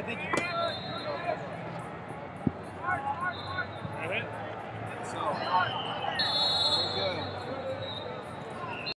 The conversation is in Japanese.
I think